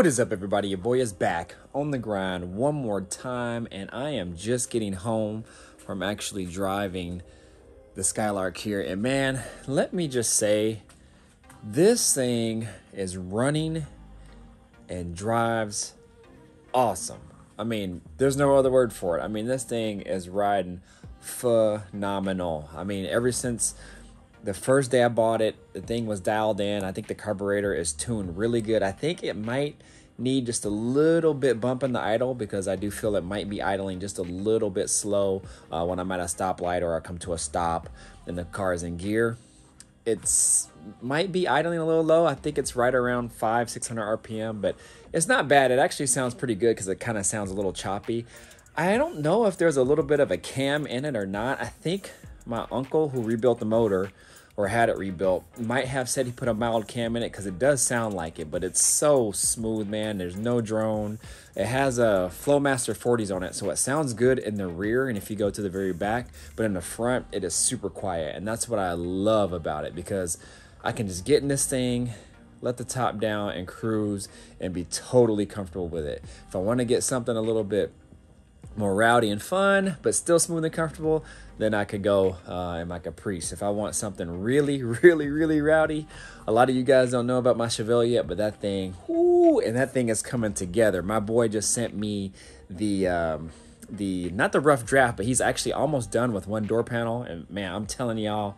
What is up, everybody? Your boy is back on the grind one more time, and I am just getting home from actually driving the Skylark here. And man, let me just say, this thing is running and drives awesome. I mean, there's no other word for it. I mean, this thing is riding phenomenal. I mean, ever since the first day I bought it, the thing was dialed in. I think the carburetor is tuned really good. I think it might need just a little bit bump in the idle because I do feel it might be idling just a little bit slow uh, when I'm at a stoplight or I come to a stop and the car is in gear. It's might be idling a little low. I think it's right around five, 600 RPM, but it's not bad. It actually sounds pretty good because it kind of sounds a little choppy. I don't know if there's a little bit of a cam in it or not. I think my uncle who rebuilt the motor or had it rebuilt might have said he put a mild cam in it because it does sound like it, but it's so smooth, man. There's no drone. It has a Flowmaster 40s on it, so it sounds good in the rear and if you go to the very back, but in the front, it is super quiet. And that's what I love about it because I can just get in this thing, let the top down and cruise and be totally comfortable with it. If I want to get something a little bit more rowdy and fun, but still smooth and comfortable, then I could go uh, in my Caprice. If I want something really, really, really rowdy, a lot of you guys don't know about my Chevelle yet, but that thing, whoo, and that thing is coming together. My boy just sent me the, um, the not the rough draft, but he's actually almost done with one door panel. And man, I'm telling y'all,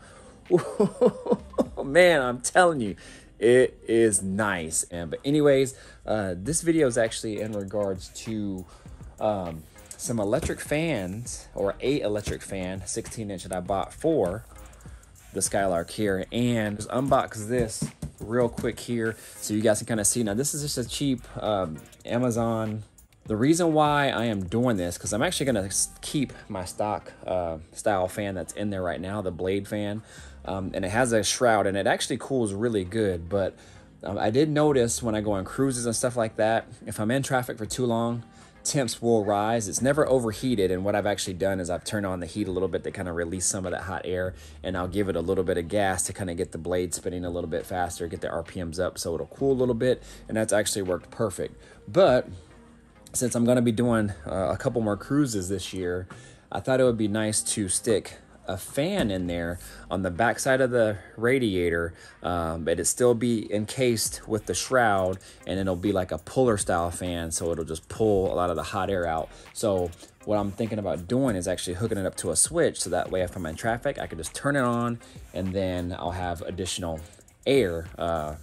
man, I'm telling you, it is nice. And but anyways, uh, this video is actually in regards to um, some electric fans or a electric fan 16 inch that I bought for the Skylark here. And just unbox this real quick here so you guys can kind of see. Now this is just a cheap um, Amazon. The reason why I am doing this because I'm actually going to keep my stock uh, style fan that's in there right now the blade fan. Um, and it has a shroud and it actually cools really good but um, I did notice when I go on cruises and stuff like that if I'm in traffic for too long temps will rise. It's never overheated. And what I've actually done is I've turned on the heat a little bit to kind of release some of that hot air. And I'll give it a little bit of gas to kind of get the blade spinning a little bit faster, get the RPMs up so it'll cool a little bit. And that's actually worked perfect. But since I'm going to be doing uh, a couple more cruises this year, I thought it would be nice to stick a fan in there on the backside of the radiator, um, but it still be encased with the shroud, and it'll be like a puller style fan, so it'll just pull a lot of the hot air out. So what I'm thinking about doing is actually hooking it up to a switch, so that way if I'm in traffic, I can just turn it on, and then I'll have additional air uh,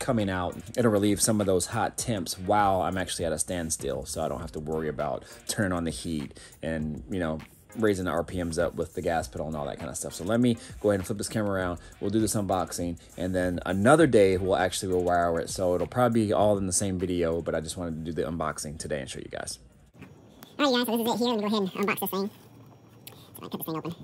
coming out. It'll relieve some of those hot temps while I'm actually at a standstill, so I don't have to worry about turning on the heat and you know raising the RPMs up with the gas pedal and all that kind of stuff. So let me go ahead and flip this camera around. We'll do this unboxing and then another day we'll actually will wire it. So it'll probably be all in the same video, but I just wanted to do the unboxing today and show you guys. All right, guys, so this is it here. Let me go ahead and unbox this thing. So I cut this thing open.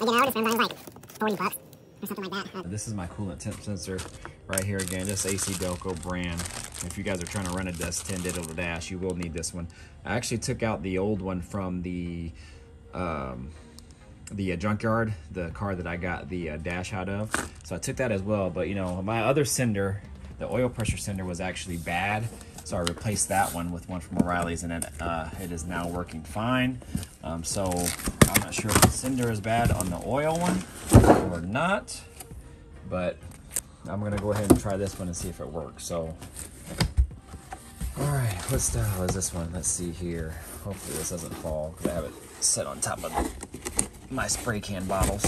Again, I ordered this one, like 40 bucks or something like that. This is my coolant temp sensor right here again, this AC Delco brand. If you guys are trying to run a Dust 10 Digital Dash, you will need this one. I actually took out the old one from the um, the uh, junkyard, the car that I got the uh, dash out of. So I took that as well. But you know, my other sender, the oil pressure sender was actually bad. So I replaced that one with one from O'Reilly's and it, uh, it is now working fine. Um, so I'm not sure if the sender is bad on the oil one or not, but I'm gonna go ahead and try this one and see if it works. So, all right, what style is this one? Let's see here. Hopefully this doesn't fall because I have it set on top of my spray can bottles.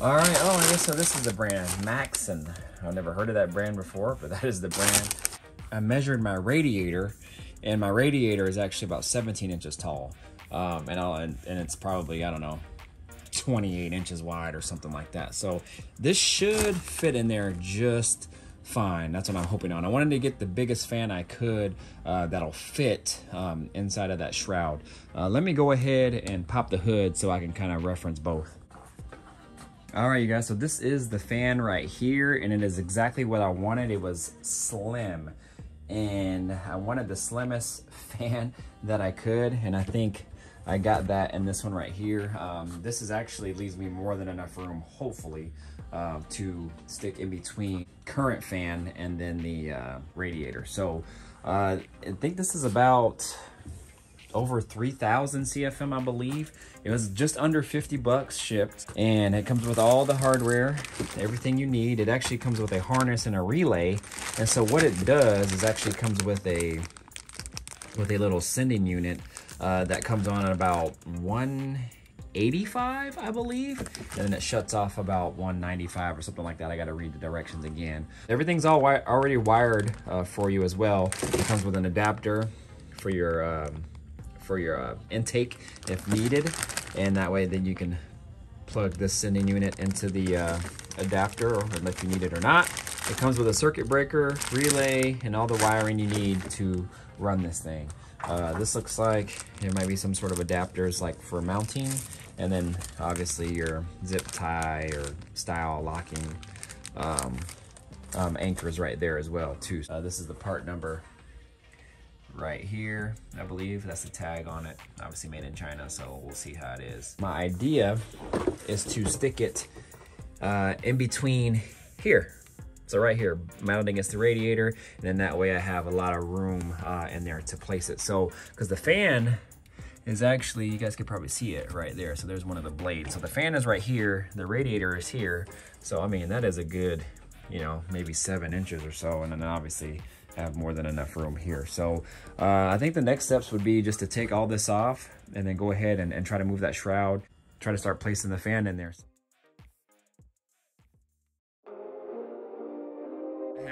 All right, oh, I guess so this is the brand Maxxon. I've never heard of that brand before, but that is the brand. I measured my radiator and my radiator is actually about 17 inches tall. Um, and, and, and it's probably, I don't know, 28 inches wide or something like that. So this should fit in there just fine. That's what I'm hoping on. I wanted to get the biggest fan I could uh, that'll fit um, inside of that shroud. Uh, let me go ahead and pop the hood so I can kind of reference both. All right, you guys, so this is the fan right here, and it is exactly what I wanted. It was slim, and I wanted the slimmest fan that I could, and I think I got that in this one right here. Um, this is actually leaves me more than enough room, hopefully, uh, to stick in between current fan and then the uh, radiator. So uh, I think this is about over 3,000 CFM, I believe. It was just under 50 bucks shipped and it comes with all the hardware, everything you need. It actually comes with a harness and a relay. And so what it does is actually comes with a with a little sending unit uh, that comes on at about 185, I believe. And then it shuts off about 195 or something like that. I got to read the directions again. Everything's all wi already wired uh, for you as well. It comes with an adapter for your um, for your uh, intake if needed. And that way then you can plug this sending unit into the uh, adapter or if you need it or not. It comes with a circuit breaker, relay, and all the wiring you need to run this thing. Uh, this looks like there might be some sort of adapters like for mounting and then obviously your zip tie or style locking um, um, anchors right there as well too. Uh, this is the part number right here, I believe. That's the tag on it. Obviously made in China, so we'll see how it is. My idea is to stick it uh, in between here. So right here, mounted against the radiator, and then that way I have a lot of room uh, in there to place it. So, because the fan is actually, you guys could probably see it right there. So there's one of the blades. So the fan is right here, the radiator is here. So I mean, that is a good, you know, maybe seven inches or so. And then obviously have more than enough room here. So uh, I think the next steps would be just to take all this off and then go ahead and, and try to move that shroud, try to start placing the fan in there.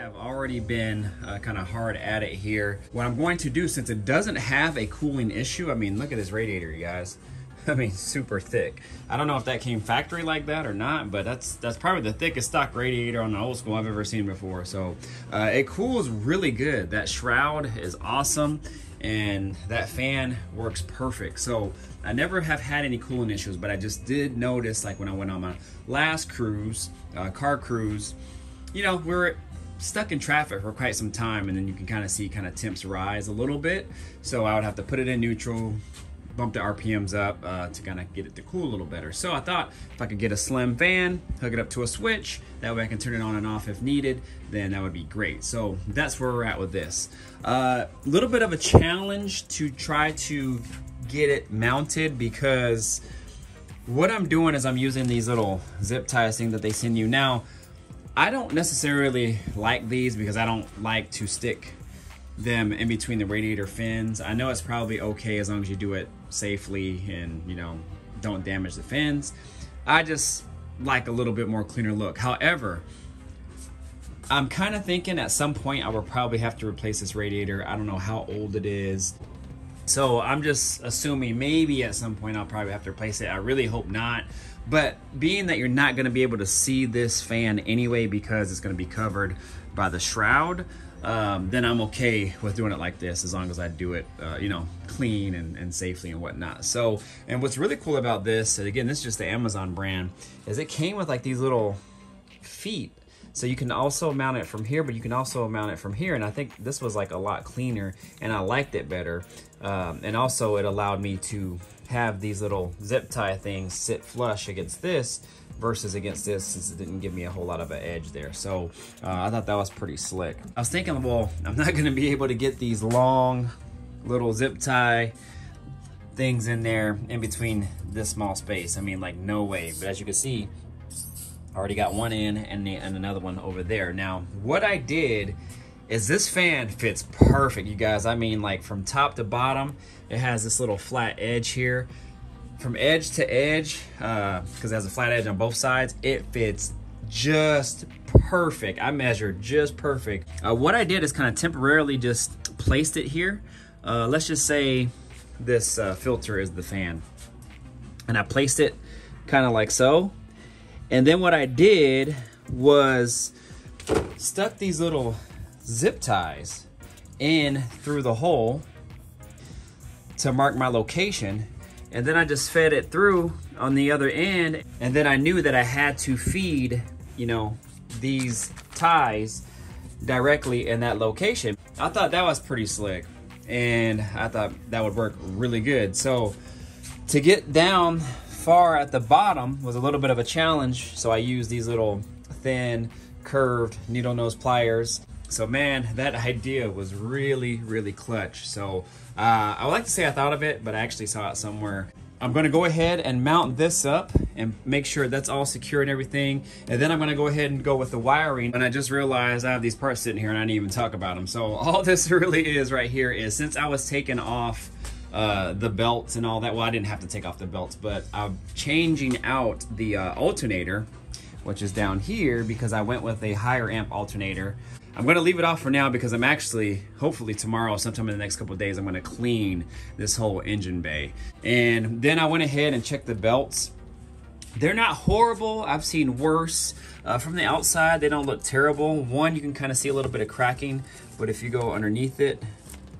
Have already been uh, kind of hard at it here. What I'm going to do, since it doesn't have a cooling issue, I mean, look at this radiator, you guys. I mean, super thick. I don't know if that came factory like that or not, but that's that's probably the thickest stock radiator on the old school I've ever seen before. So uh, it cools really good. That shroud is awesome, and that fan works perfect. So I never have had any cooling issues, but I just did notice, like when I went on my last cruise, uh, car cruise, you know, we're stuck in traffic for quite some time and then you can kind of see kind of temps rise a little bit so I would have to put it in neutral bump the RPMs up uh, to kind of get it to cool a little better. So I thought if I could get a slim fan, hook it up to a switch, that way I can turn it on and off if needed, then that would be great. So that's where we're at with this. A uh, little bit of a challenge to try to get it mounted because what I'm doing is I'm using these little zip ties thing that they send you. Now, I don't necessarily like these because I don't like to stick them in between the radiator fins. I know it's probably okay as long as you do it safely and you know don't damage the fins. I just like a little bit more cleaner look. However, I'm kind of thinking at some point I will probably have to replace this radiator. I don't know how old it is. So I'm just assuming maybe at some point I'll probably have to replace it. I really hope not. But being that you're not going to be able to see this fan anyway because it's going to be covered by the shroud, um, then I'm okay with doing it like this as long as I do it, uh, you know, clean and, and safely and whatnot. So, and what's really cool about this, and again, this is just the Amazon brand, is it came with like these little feet. So you can also mount it from here, but you can also mount it from here. And I think this was like a lot cleaner and I liked it better. Um, and also it allowed me to have these little zip tie things sit flush against this versus against this since it didn't give me a whole lot of an edge there. So uh, I thought that was pretty slick. I was thinking, well, I'm not gonna be able to get these long little zip tie things in there in between this small space. I mean, like no way. But as you can see, I already got one in and, the, and another one over there. Now, what I did is this fan fits perfect, you guys. I mean, like from top to bottom, it has this little flat edge here from edge to edge, because uh, it has a flat edge on both sides, it fits just perfect. I measured just perfect. Uh, what I did is kind of temporarily just placed it here. Uh, let's just say this uh, filter is the fan. And I placed it kind of like so. And then what I did was stuck these little zip ties in through the hole to mark my location and then I just fed it through on the other end. And then I knew that I had to feed, you know, these ties directly in that location. I thought that was pretty slick. And I thought that would work really good. So to get down far at the bottom was a little bit of a challenge. So I used these little thin, curved needle nose pliers. So man, that idea was really, really clutch. So uh, I would like to say I thought of it, but I actually saw it somewhere. I'm gonna go ahead and mount this up and make sure that's all secure and everything. And then I'm gonna go ahead and go with the wiring. And I just realized I have these parts sitting here and I didn't even talk about them. So all this really is right here is since I was taking off uh, the belts and all that, well, I didn't have to take off the belts, but I'm changing out the uh, alternator, which is down here because I went with a higher amp alternator. I'm gonna leave it off for now because I'm actually, hopefully tomorrow, sometime in the next couple days, I'm gonna clean this whole engine bay. And then I went ahead and checked the belts. They're not horrible, I've seen worse. Uh, from the outside, they don't look terrible. One, you can kind of see a little bit of cracking, but if you go underneath it,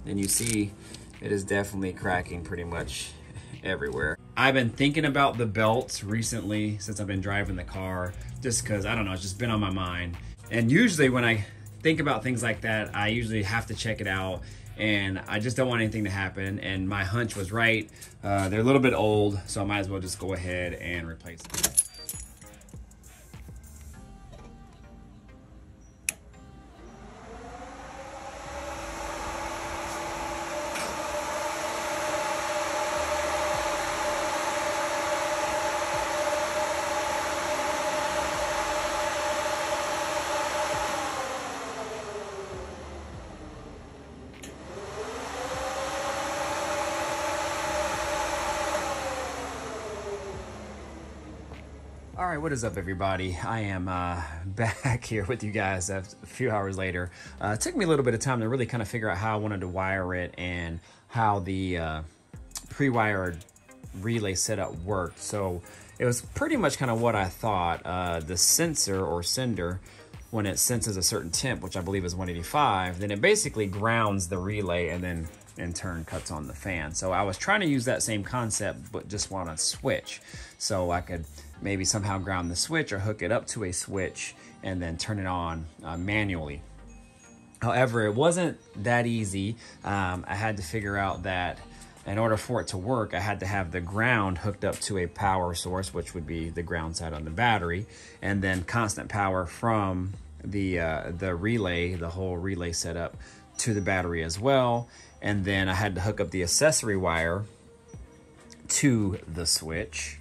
then you see it is definitely cracking pretty much everywhere. I've been thinking about the belts recently since I've been driving the car, just because, I don't know, it's just been on my mind. And usually when I think about things like that, I usually have to check it out and I just don't want anything to happen. And my hunch was right. Uh, they're a little bit old, so I might as well just go ahead and replace them. Right, what is up, everybody? I am uh, back here with you guys a few hours later. Uh, it took me a little bit of time to really kind of figure out how I wanted to wire it and how the uh, pre-wired relay setup worked. So it was pretty much kind of what I thought. Uh, the sensor or sender, when it senses a certain temp, which I believe is 185, then it basically grounds the relay and then in turn cuts on the fan. So I was trying to use that same concept, but just want to switch. So I could maybe somehow ground the switch or hook it up to a switch and then turn it on uh, manually. However, it wasn't that easy. Um, I had to figure out that in order for it to work, I had to have the ground hooked up to a power source, which would be the ground side on the battery, and then constant power from the uh, the relay, the whole relay setup to the battery as well. And then I had to hook up the accessory wire to the switch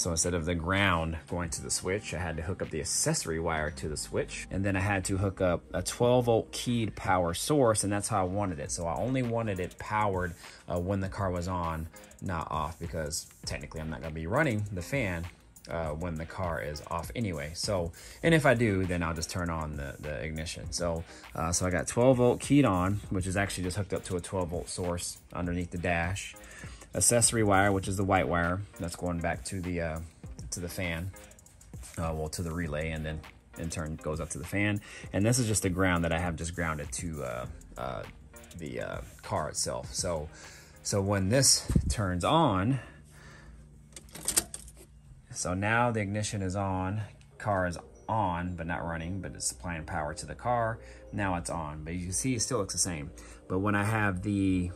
so instead of the ground going to the switch, I had to hook up the accessory wire to the switch. And then I had to hook up a 12 volt keyed power source and that's how I wanted it. So I only wanted it powered uh, when the car was on, not off because technically I'm not gonna be running the fan uh, when the car is off anyway. So, and if I do, then I'll just turn on the, the ignition. So, uh, so I got 12 volt keyed on, which is actually just hooked up to a 12 volt source underneath the dash accessory wire, which is the white wire. That's going back to the uh, to the fan, uh, well, to the relay, and then in turn goes up to the fan. And this is just the ground that I have just grounded to uh, uh the uh, car itself. So, so when this turns on, so now the ignition is on, car is on, but not running, but it's supplying power to the car. Now it's on, but you can see it still looks the same. But when I have the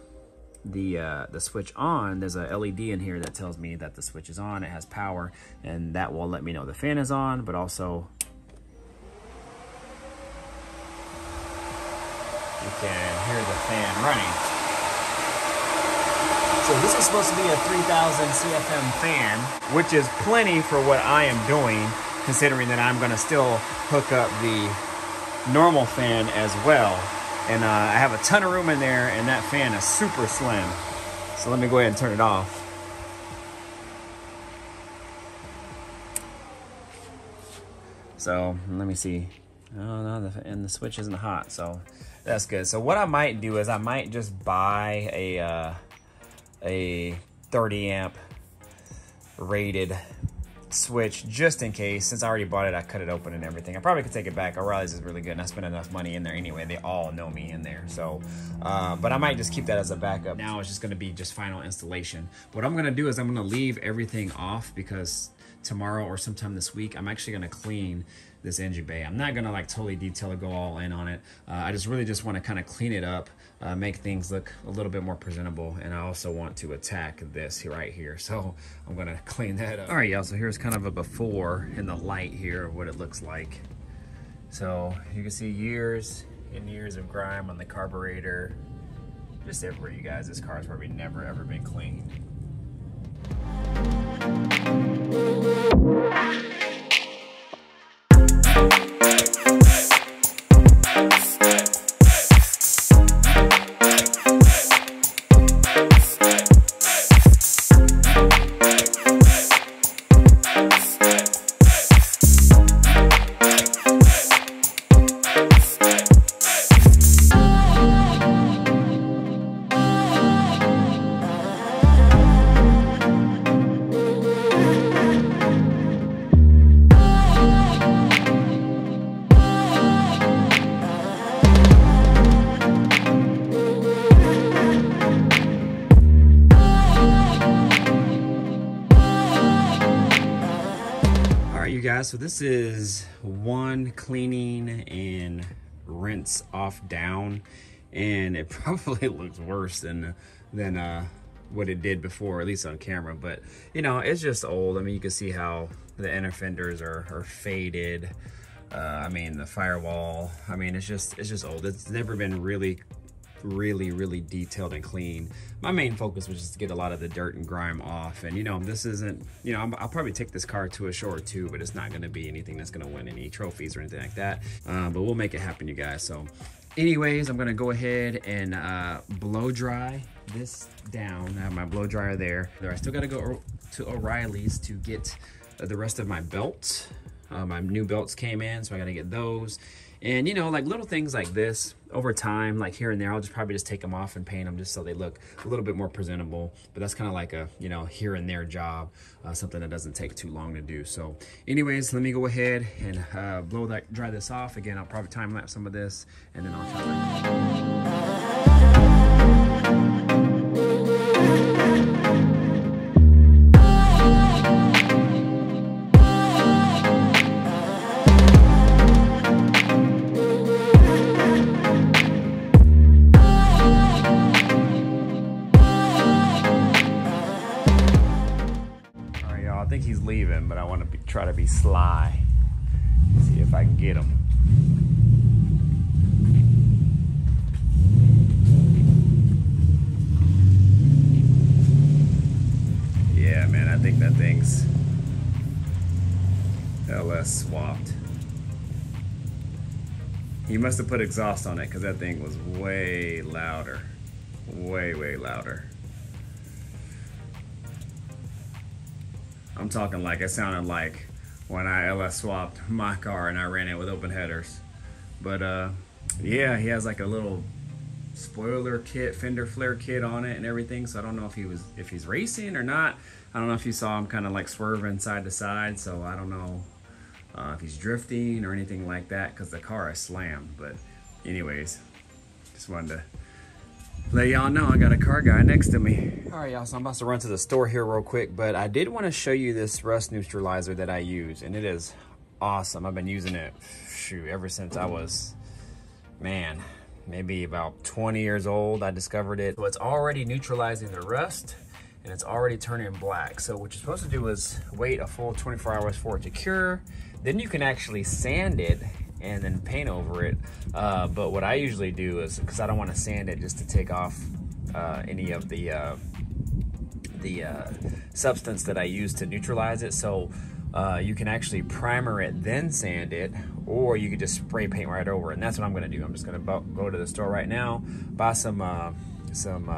the uh, the switch on, there's a LED in here that tells me that the switch is on, it has power, and that will let me know the fan is on, but also you can hear the fan running. So this is supposed to be a 3000 CFM fan, which is plenty for what I am doing, considering that I'm gonna still hook up the normal fan as well. And uh, I have a ton of room in there and that fan is super slim. So let me go ahead and turn it off. So let me see. Oh no, the, and the switch isn't hot, so that's good. So what I might do is I might just buy a uh, a 30 amp rated switch just in case. Since I already bought it, I cut it open and everything. I probably could take it back. I realize it's really good and I spent enough money in there anyway. They all know me in there. So, uh, but I might just keep that as a backup. Now it's just gonna be just final installation. What I'm gonna do is I'm gonna leave everything off because tomorrow or sometime this week, I'm actually gonna clean this engine bay. I'm not gonna like totally detail or go all in on it. Uh, I just really just wanna kind of clean it up, uh, make things look a little bit more presentable. And I also want to attack this right here. So I'm gonna clean that up. All right, y'all, so here's kind of a before in the light here, of what it looks like. So you can see years and years of grime on the carburetor. Just everywhere, you guys. This car's probably never ever been cleaned. Cleaning and rinse off down and it probably looks worse than than uh, what it did before, at least on camera. But you know, it's just old. I mean, you can see how the inner fenders are, are faded. Uh, I mean, the firewall. I mean, it's just it's just old. It's never been really really, really detailed and clean. My main focus was just to get a lot of the dirt and grime off. And you know, this isn't, you know, i will probably take this car to a show or two, but it's not gonna be anything that's gonna win any trophies or anything like that. Uh, but we'll make it happen, you guys. So anyways, I'm gonna go ahead and uh, blow dry this down. I have my blow dryer there. I still gotta go to O'Reilly's to get the rest of my belts. Uh, my new belts came in, so I gotta get those. And you know, like little things like this, over time, like here and there, I'll just probably just take them off and paint them just so they look a little bit more presentable. But that's kind of like a, you know, here and there job, uh, something that doesn't take too long to do. So anyways, let me go ahead and uh, blow that, dry this off. Again, I'll probably time lapse some of this and then I'll try try to be sly. See if I can get him. Yeah, man, I think that thing's LS swapped. He must have put exhaust on it because that thing was way louder. Way, way louder. I'm talking like it sounded like when I LS swapped my car and I ran it with open headers. But uh, yeah, he has like a little spoiler kit, fender flare kit on it and everything. So I don't know if he was if he's racing or not. I don't know if you saw him kind of like swerving side to side. So I don't know uh, if he's drifting or anything like that because the car is slammed. But anyways, just wanted to let y'all know I got a car guy next to me. All right, y'all, so I'm about to run to the store here real quick, but I did want to show you this rust neutralizer that I use, and it is awesome. I've been using it, shoot, ever since I was, man, maybe about 20 years old, I discovered it. So it's already neutralizing the rust, and it's already turning black. So what you're supposed to do is wait a full 24 hours for it to cure. Then you can actually sand it and then paint over it. Uh, but what I usually do is, because I don't want to sand it just to take off uh, any of the uh, the uh, substance that I use to neutralize it. So uh, you can actually primer it, then sand it, or you could just spray paint right over it. And that's what I'm going to do. I'm just going to go to the store right now, buy some uh, some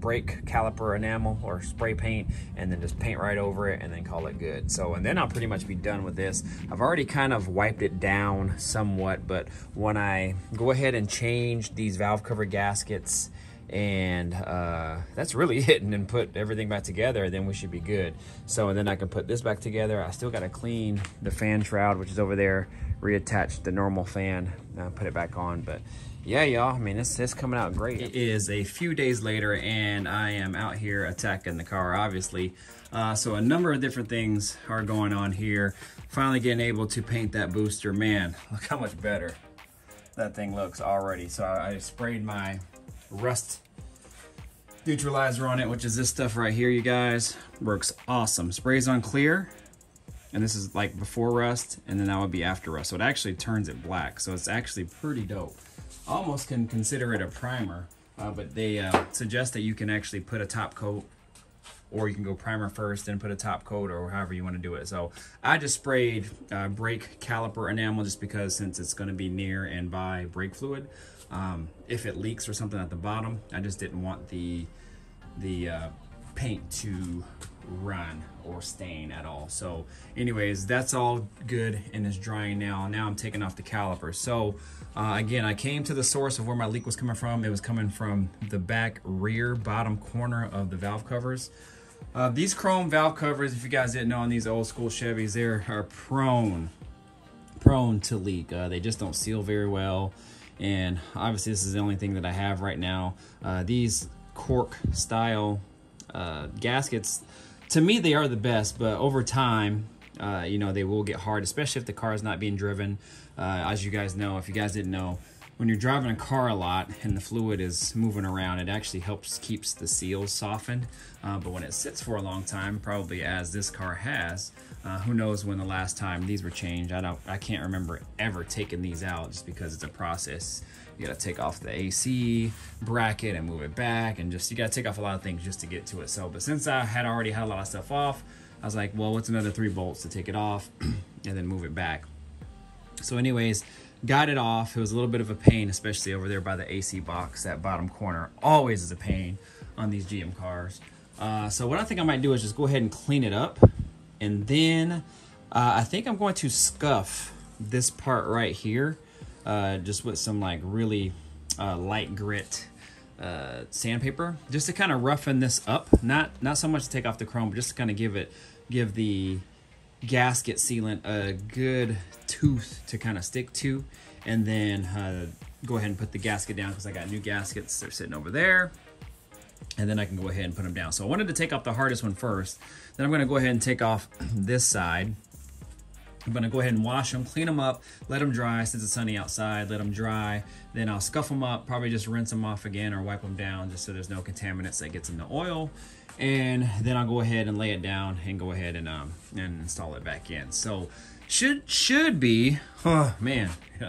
brake caliper enamel or spray paint and then just paint right over it and then call it good. So, and then I'll pretty much be done with this. I've already kind of wiped it down somewhat, but when I go ahead and change these valve cover gaskets and uh, that's really it and then put everything back together then we should be good so and then I can put this back together I still got to clean the fan shroud which is over there reattach the normal fan uh, put it back on but yeah y'all I mean it's, it's coming out great it is a few days later and I am out here attacking the car obviously uh, so a number of different things are going on here finally getting able to paint that booster man look how much better that thing looks already so I, I sprayed my rust neutralizer on it, which is this stuff right here, you guys. Works awesome. Sprays on clear, and this is like before rust, and then that would be after rust. So it actually turns it black, so it's actually pretty dope. Almost can consider it a primer, uh, but they uh, suggest that you can actually put a top coat or you can go primer first, then put a top coat, or however you want to do it. So I just sprayed uh, brake caliper enamel just because since it's going to be near and by brake fluid, um, if it leaks or something at the bottom, I just didn't want the the uh, paint to run or stain at all. So anyways, that's all good and is drying now. Now I'm taking off the caliper. So uh, again, I came to the source of where my leak was coming from. It was coming from the back rear bottom corner of the valve covers. Uh, these chrome valve covers, if you guys didn't know on these old school Chevys, they are prone, prone to leak. Uh, they just don't seal very well and obviously this is the only thing that I have right now. Uh, these cork style uh, gaskets, to me they are the best, but over time, uh, you know, they will get hard, especially if the car is not being driven. Uh, as you guys know, if you guys didn't know, when you're driving a car a lot and the fluid is moving around, it actually helps keeps the seals softened. Uh, but when it sits for a long time, probably as this car has, uh, who knows when the last time these were changed? I don't. I can't remember ever taking these out just because it's a process. You gotta take off the AC bracket and move it back, and just you gotta take off a lot of things just to get to it. So, but since I had already had a lot of stuff off, I was like, well, what's another three bolts to take it off and then move it back? So, anyways, got it off. It was a little bit of a pain, especially over there by the AC box. That bottom corner always is a pain on these GM cars. Uh, so what I think I might do is just go ahead and clean it up and then uh, I think I'm going to scuff this part right here uh, just with some like really uh, light grit uh, sandpaper just to kind of roughen this up not not so much to take off the chrome but just to kind of give it give the gasket sealant a good tooth to kind of stick to and then uh, go ahead and put the gasket down because I got new gaskets they're sitting over there and then I can go ahead and put them down. So I wanted to take off the hardest one first. Then I'm gonna go ahead and take off this side. I'm gonna go ahead and wash them, clean them up, let them dry since it's sunny outside, let them dry. Then I'll scuff them up, probably just rinse them off again or wipe them down just so there's no contaminants that gets in the oil. And then I'll go ahead and lay it down and go ahead and, um, and install it back in. So should, should be, oh man,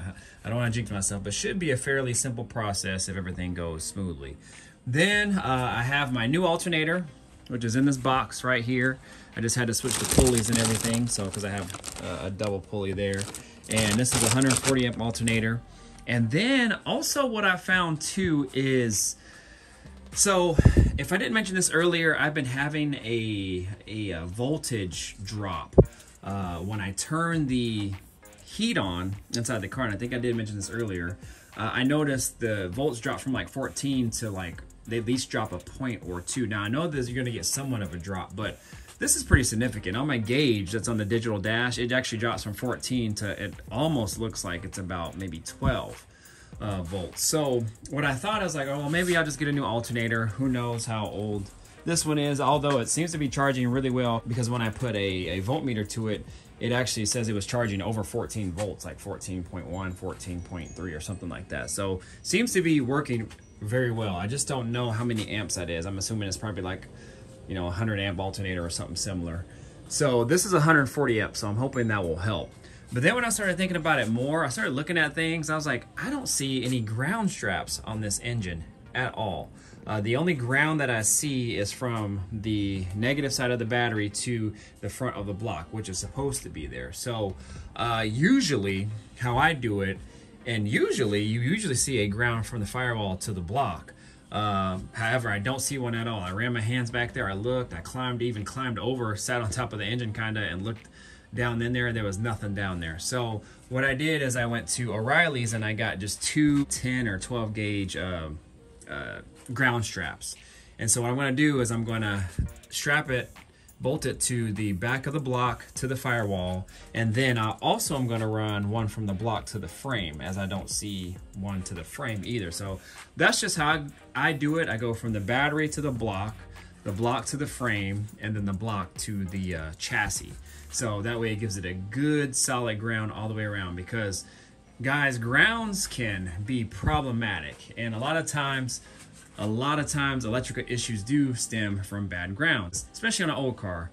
I don't wanna jinx myself, but should be a fairly simple process if everything goes smoothly. Then uh, I have my new alternator, which is in this box right here. I just had to switch the pulleys and everything, so because I have a double pulley there. And this is a 140 amp alternator. And then also what I found too is, so if I didn't mention this earlier, I've been having a, a, a voltage drop. Uh, when I turn the heat on inside the car, and I think I did mention this earlier, uh, I noticed the volts dropped from like 14 to like they at least drop a point or two. Now, I know that you're going to get somewhat of a drop, but this is pretty significant. On my gauge that's on the digital dash, it actually drops from 14 to it almost looks like it's about maybe 12 uh, volts. So what I thought I was like, oh, well, maybe I'll just get a new alternator. Who knows how old this one is, although it seems to be charging really well because when I put a, a voltmeter to it, it actually says it was charging over 14 volts, like 14.1, 14.3 or something like that. So seems to be working very well. I just don't know how many amps that is. I'm assuming it's probably like, you know, 100 amp alternator or something similar. So this is 140 amps, so I'm hoping that will help. But then when I started thinking about it more, I started looking at things. I was like, I don't see any ground straps on this engine at all. Uh, the only ground that I see is from the negative side of the battery to the front of the block, which is supposed to be there. So uh, usually how I do it and usually, you usually see a ground from the firewall to the block. Um, however, I don't see one at all. I ran my hands back there. I looked. I climbed, even climbed over, sat on top of the engine kind of, and looked down in there. There was nothing down there. So what I did is I went to O'Reilly's and I got just two 10 or 12 gauge uh, uh, ground straps. And so what I'm gonna do is I'm gonna strap it, bolt it to the back of the block to the firewall, and then I also I'm gonna run one from the block to the frame as I don't see one to the frame either. So that's just how I, I do it. I go from the battery to the block, the block to the frame, and then the block to the uh, chassis. So that way it gives it a good solid ground all the way around because guys, grounds can be problematic. And a lot of times, a lot of times electrical issues do stem from bad grounds, especially on an old car.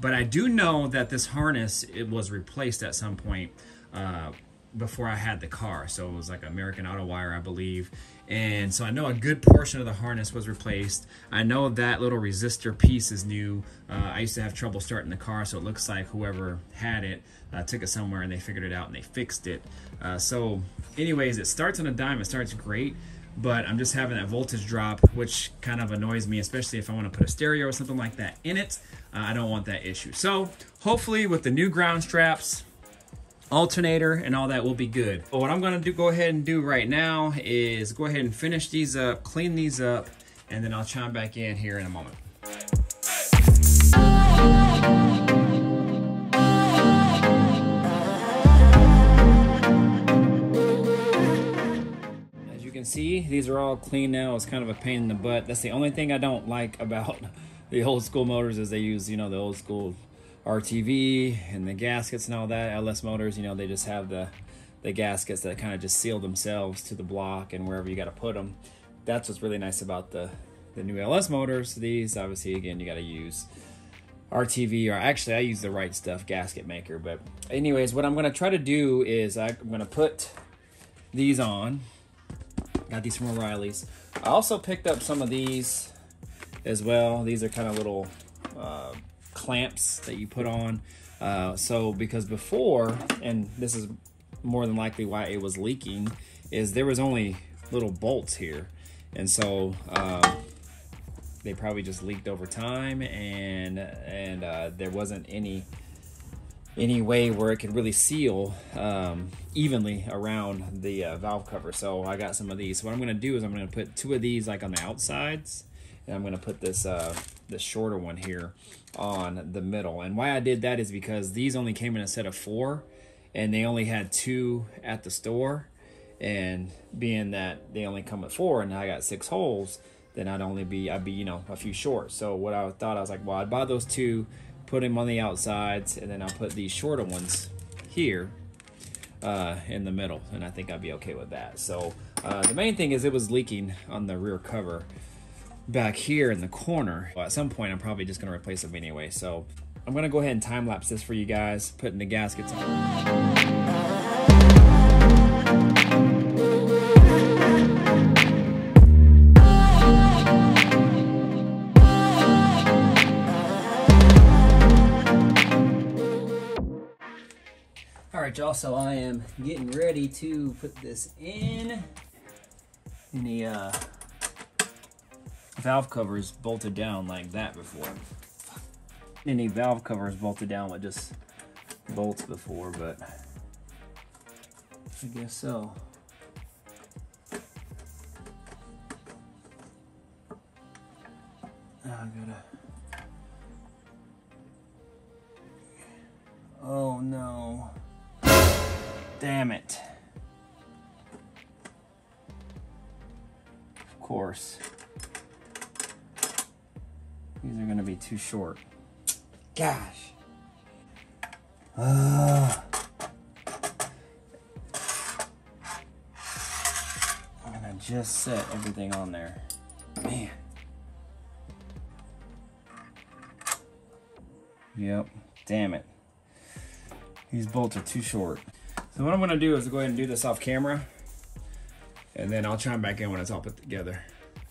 But I do know that this harness, it was replaced at some point uh, before I had the car. So it was like American Auto Wire, I believe. And so I know a good portion of the harness was replaced. I know that little resistor piece is new. Uh, I used to have trouble starting the car, so it looks like whoever had it uh, took it somewhere and they figured it out and they fixed it. Uh, so anyways, it starts on a dime, it starts great, but I'm just having that voltage drop, which kind of annoys me, especially if I want to put a stereo or something like that in it. Uh, I don't want that issue. So hopefully with the new ground straps, alternator and all that will be good. But what I'm gonna do, go ahead and do right now is go ahead and finish these up, clean these up, and then I'll chime back in here in a moment. See, these are all clean now. It's kind of a pain in the butt. That's the only thing I don't like about the old school motors is they use, you know, the old school RTV and the gaskets and all that. LS motors, you know, they just have the the gaskets that kind of just seal themselves to the block and wherever you got to put them. That's what's really nice about the the new LS motors. These, obviously, again, you got to use RTV or actually I use the right stuff gasket maker. But anyways, what I'm going to try to do is I'm going to put these on. Got these from O'Reilly's. I also picked up some of these as well. These are kind of little uh, clamps that you put on. Uh, so because before, and this is more than likely why it was leaking, is there was only little bolts here. And so uh, they probably just leaked over time and and uh, there wasn't any any way where it could really seal um, evenly around the uh, valve cover. So I got some of these. So what I'm to do is I'm to put two of these like on the outsides and I'm to put this uh, this shorter one here on the middle. And why I did that is because these only came in a set of four and they only had two at the store. And being that they only come with four and I got six holes, then I'd only be, I'd be, you know, a few short. So what I thought, I was like, well, I'd buy those two, put them on the outsides, and then I'll put these shorter ones here uh, in the middle. And I think I'd be okay with that. So uh, the main thing is it was leaking on the rear cover back here in the corner. Well, at some point, I'm probably just to replace them anyway. So I'm to go ahead and time lapse this for you guys, putting the gaskets on. Right, y'all. I am getting ready to put this in. In the uh, valve covers bolted down like that before. Any valve covers bolted down with just bolts before, but I guess so. I gotta. Oh no. Damn it. Of course. These are gonna be too short. Gosh. Uh, gonna just set everything on there. Man. Yep. Damn it. These bolts are too short. So what I'm gonna do is go ahead and do this off camera and then I'll chime back in when it's all put together.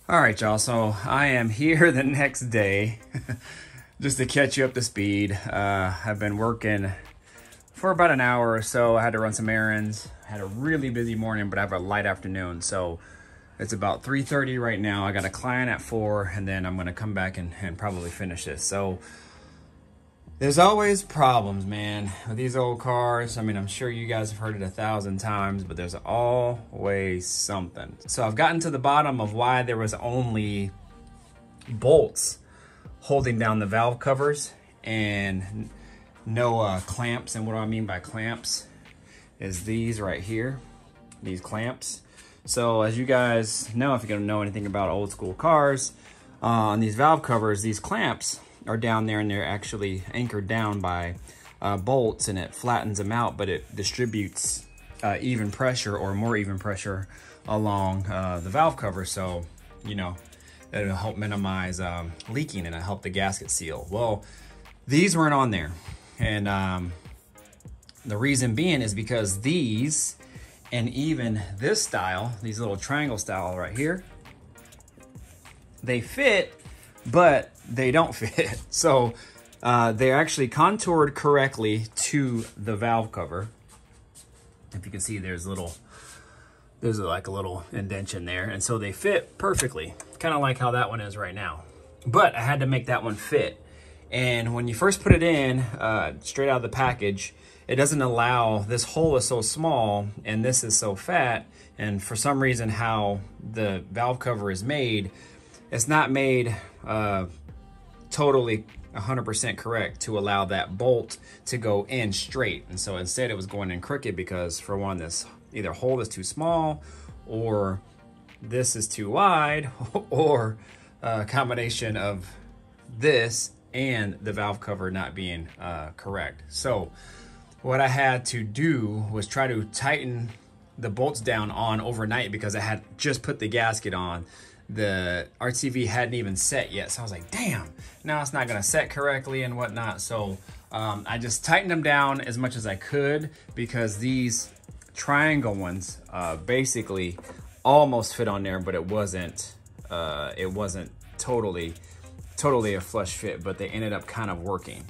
All right, y'all, so I am here the next day just to catch you up to speed. Uh, I've been working for about an hour or so. I had to run some errands. I had a really busy morning, but I have a light afternoon. So it's about 3.30 right now. I got a client at 4, and then I'm to come back and, and probably finish this. So There's always problems, man, with these old cars. I mean, I'm sure you guys have heard it a thousand times, but there's always something. So I've gotten to the bottom of why there was only bolts holding down the valve covers and no uh, clamps. And what do I mean by clamps? Is these right here, these clamps. So as you guys know, if you're gonna know anything about old school cars, uh, on these valve covers, these clamps are down there and they're actually anchored down by uh, bolts and it flattens them out, but it distributes uh, even pressure or more even pressure along uh, the valve cover. So, you know, it'll help minimize um, leaking and it'll help the gasket seal. Well, these weren't on there. And um, the reason being is because these and even this style, these little triangle style right here, they fit, but they don't fit. So uh, they're actually contoured correctly to the valve cover. If you can see, there's little, there's like a little indentation there. And so they fit perfectly, kind of like how that one is right now. But I had to make that one fit. And when you first put it in, uh, straight out of the package, it doesn't allow, this hole is so small and this is so fat. And for some reason, how the valve cover is made, it's not made uh, totally 100% correct to allow that bolt to go in straight. And so instead it was going in crooked because for one, this either hole is too small or this is too wide or a combination of this and the valve cover not being uh, correct. So what I had to do was try to tighten the bolts down on overnight because I had just put the gasket on the RTV hadn't even set yet. So I was like, damn, now it's not gonna set correctly and whatnot. So um, I just tightened them down as much as I could because these triangle ones uh, basically almost fit on there, but it wasn't, uh, it wasn't totally, totally a flush fit, but they ended up kind of working.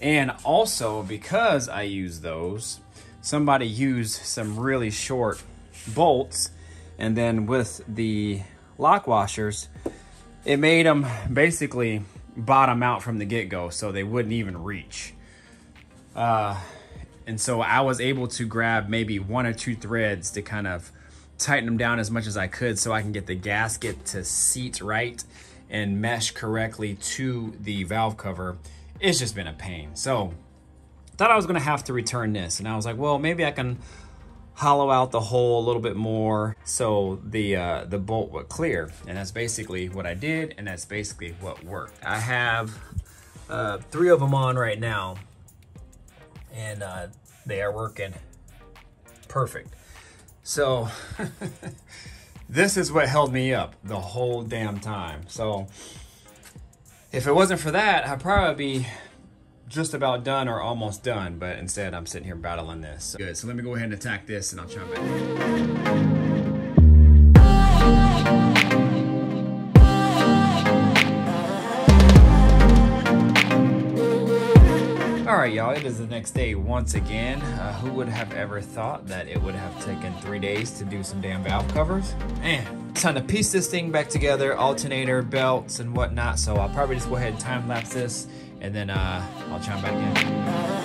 And also because I use those, somebody used some really short bolts and then with the lock washers, it made them basically bottom out from the get-go so they wouldn't even reach. Uh, and so I was able to grab maybe one or two threads to kind of tighten them down as much as I could so I can get the gasket to seat right and mesh correctly to the valve cover. It's just been a pain. So thought I was gonna have to return this. And I was like, well, maybe I can hollow out the hole a little bit more so the uh, the bolt would clear. And that's basically what I did, and that's basically what worked. I have uh, three of them on right now, and uh, they are working perfect. So this is what held me up the whole damn time. So if it wasn't for that, I'd probably be just about done or almost done, but instead I'm sitting here battling this. Good, so let me go ahead and attack this and I'll chime back. All right, y'all, it is the next day once again. Uh, who would have ever thought that it would have taken three days to do some damn valve covers? Man, time to piece this thing back together, alternator, belts, and whatnot. So I'll probably just go ahead and time lapse this and then uh, I'll chime back in.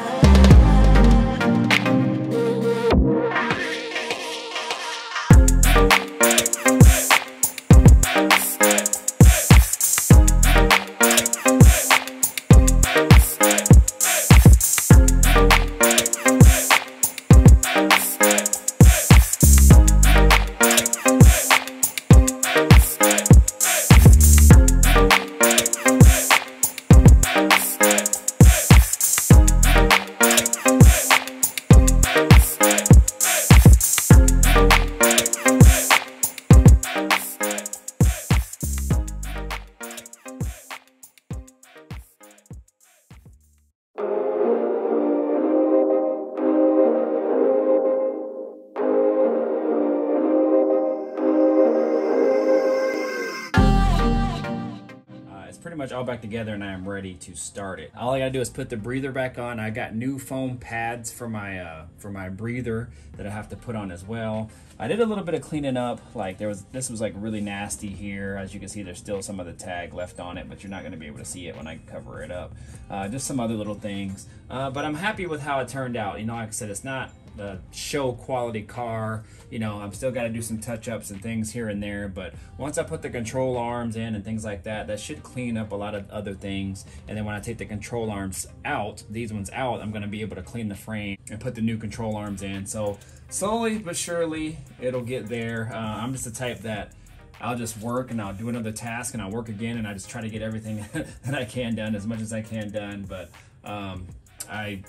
Together and I am ready to start it. All I gotta do is put the breather back on. I got new foam pads for my uh, for my breather that I have to put on as well. I did a little bit of cleaning up. Like there was, this was like really nasty here. As you can see, there's still some of the tag left on it, but you're not gonna be able to see it when I cover it up. Uh, just some other little things. Uh, but I'm happy with how it turned out. You know, like I said, it's not the show quality car. You know, I'm still got to do some touch ups and things here and there, but once I put the control arms in and things like that, that should clean up a lot of other things. And then when I take the control arms out, these ones out, I'm going to be able to clean the frame and put the new control arms in. So slowly but surely, it'll get there. Uh, I'm just the type that I'll just work and I'll do another task and I'll work again and I just try to get everything that I can done as much as I can done. But um, I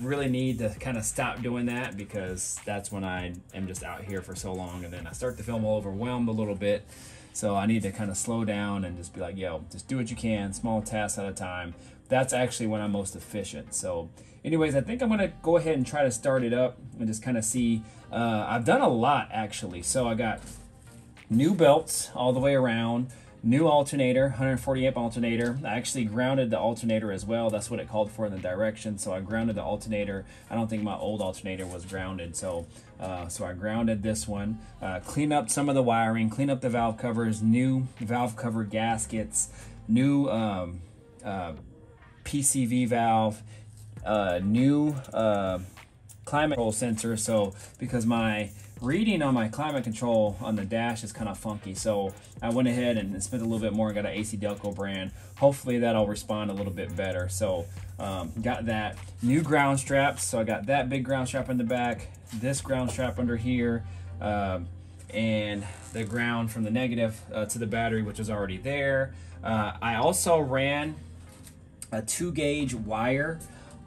really need to kind of stop doing that because that's when I am just out here for so long and then I start to feel overwhelmed a little bit. So I need to kind of slow down and just be like, yo, just do what you can, small tasks at a time. That's actually when I'm most efficient. So, anyways, I think I'm gonna go ahead and try to start it up and just kind of see. Uh, I've done a lot actually. So I got new belts all the way around new alternator 140 amp alternator. I actually grounded the alternator as well. That's what it called for in the direction. So i grounded the alternator. I don't think my old alternator was grounded. So uh, so i grounded this one. Uh, clean up some of the wiring clean up the valve covers new valve cover gaskets new um, uh, pcv valve uh, new uh, climate control sensor. So because my reading on my climate control on the dash is kind of funky. So I went ahead and spent a little bit more and got an AC Delco brand. Hopefully that'll respond a little bit better. So um, got that. New ground straps. So I got that big ground strap in the back, this ground strap under here, um, and the ground from the negative uh, to the battery, which is already there. Uh, I also ran a two gauge wire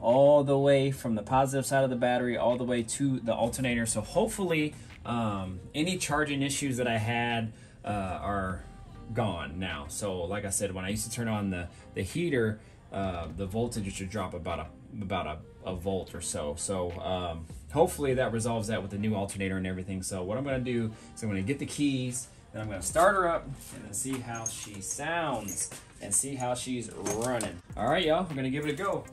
all the way from the positive side of the battery all the way to the alternator. So hopefully um, any charging issues that I had uh, are gone now. So like I said, when I used to turn on the, the heater, uh, the voltage should drop about a about a, a volt or so. So um, hopefully that resolves that with the new alternator and everything. So what I'm going to do is I'm to get the keys, then I'm going to start her up and see how she sounds and see how she's running. All right, y'all, we're going to give it a go.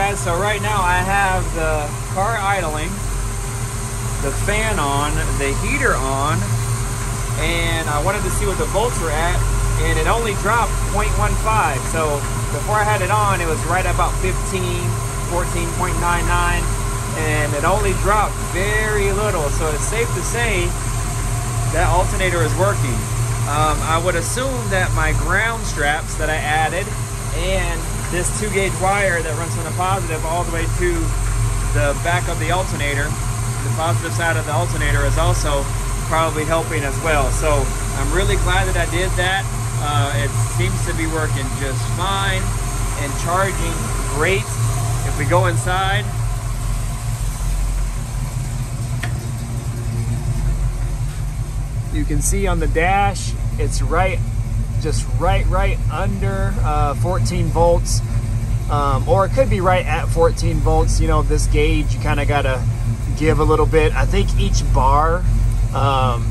guys, so right now I have the car idling, the fan on, the heater on, and I wanted to see what the volts were at, and it only dropped 0.15. So before I had it on, it was right about 15, 14.99, and it only dropped very little. So it's safe to say that alternator is working. Um, I would assume that my ground straps that I added and this two gauge wire that runs from the positive all the way to the back of the alternator. The positive side of the alternator is also probably helping as well. So I'm really glad that I did that. Uh, it seems to be working just fine and charging great. If we go inside, you can see on the dash, it's right just right, right under uh, 14 volts. Um, or it could be right at 14 volts. You know, this gauge, you kind of got to give a little bit. I think each bar um,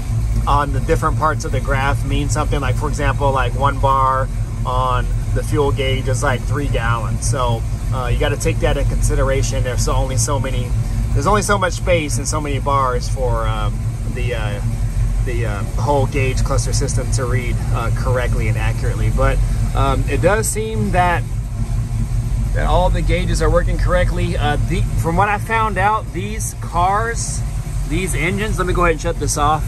on the different parts of the graph means something. Like for example, like one bar on the fuel gauge is like three gallons. So uh, you got to take that in consideration. There's only so many, there's only so much space and so many bars for um, the uh, the uh, whole gauge cluster system to read uh, correctly and accurately. But um, it does seem that that all the gauges are working correctly. Uh, the, from what I found out, these cars, these engines, let me go ahead and shut this off.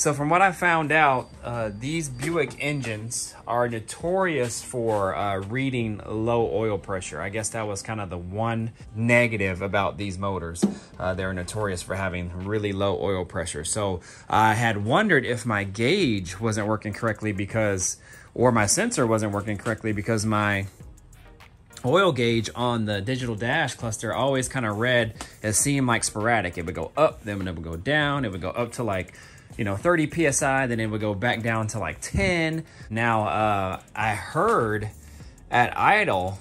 So from what I found out, uh, these Buick engines are notorious for uh, reading low oil pressure. I guess that was kind of the one negative about these motors. Uh, they're notorious for having really low oil pressure. So I had wondered if my gauge wasn't working correctly because, or my sensor wasn't working correctly because my oil gauge on the digital dash cluster always kind of read, it seemed like sporadic. It would go up, then it would go down. It would go up to like you know, 30 PSI, then it would go back down to like 10. Now, uh, I heard at idle,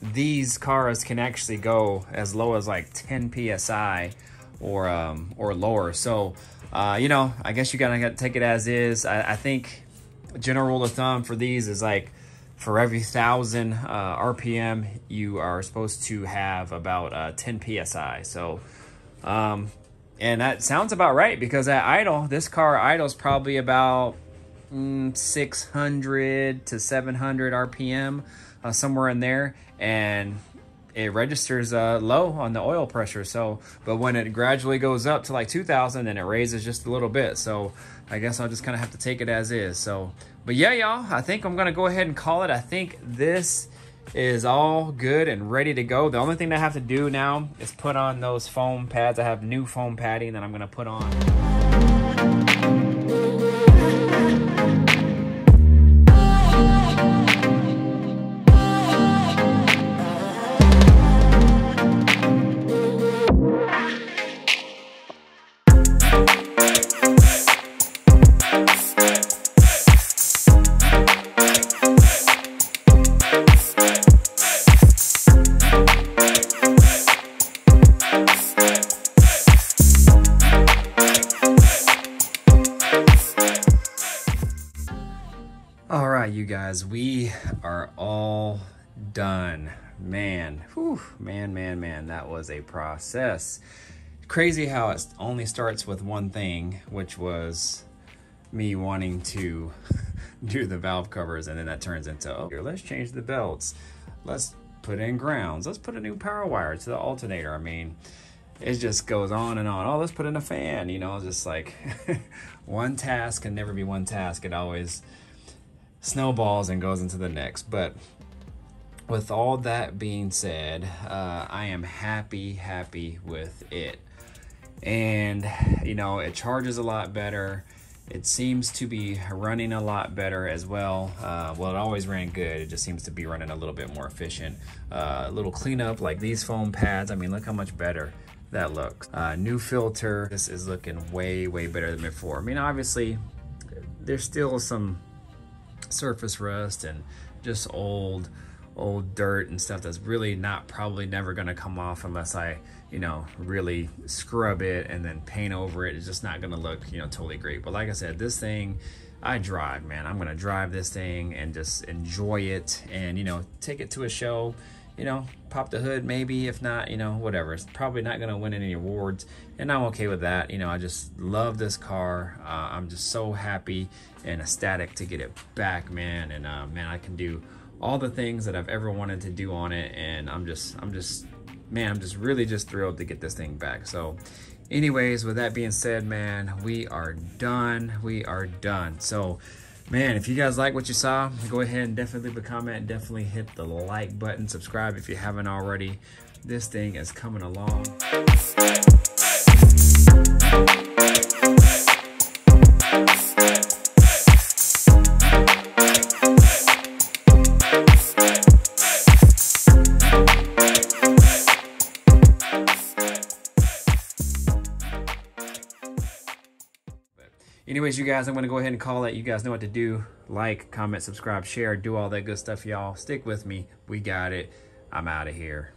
these cars can actually go as low as like 10 PSI or, um, or lower. So, uh, you know, I guess you gotta take it as is. I, I, think general rule of thumb for these is like for every thousand uh, RPM, you are supposed to have about uh, 10 PSI. So, um, and that sounds about right because at idle, this car idles probably about mm, 600 to 700 RPM, uh, somewhere in there. And it registers uh, low on the oil pressure. So, but when it gradually goes up to like 2000, then it raises just a little bit. So I guess I'll just kind of have to take it as is. So, but yeah, y'all, I think I'm going to go ahead and call it. I think this is all good and ready to go. The only thing I have to do now is put on those foam pads. I have new foam padding that I'm to put on. Guys, we are all done. Man, whew, man, man, man, that was a process. Crazy how it only starts with one thing, which was me wanting to do the valve covers, and then that turns into, oh, here, let's change the belts. Let's put in grounds. Let's put a new power wire to the alternator. I mean, it just goes on and on. Oh, let's put in a fan, you know, just like one task can never be one task. It always snowballs and goes into the next. But with all that being said, uh, I am happy, happy with it. And, you know, it charges a lot better. It seems to be running a lot better as well. Uh, well, it always ran good. It just seems to be running a little bit more efficient. Uh, a little cleanup like these foam pads. I mean, look how much better that looks. Uh, new filter. This is looking way, way better than before. I mean, obviously, there's still some surface rust and just old old dirt and stuff that's really not probably never going to come off unless I, you know, really scrub it and then paint over it. It's just not going to look, you know, totally great. But like I said, this thing, I drive, man. I'm going to drive this thing and just enjoy it and, you know, take it to a show you know, pop the hood maybe. If not, you know, whatever. It's probably not going to win any awards, and I'm okay with that. You know, I just love this car. Uh, I'm just so happy and ecstatic to get it back, man. And uh, man, I can do all the things that I've ever wanted to do on it, and I'm just, I'm just, man, I'm just really just thrilled to get this thing back. So, anyways, with that being said, man, we are done. We are done. So man, if you guys like what you saw, go ahead and definitely leave a comment. Definitely hit the like button. Subscribe if you haven't already. This thing is coming along. Anyways, you guys, I'm going to go ahead and call it. You guys know what to do. Like, comment, subscribe, share, do all that good stuff, y'all. Stick with me. We got it. I'm out of here.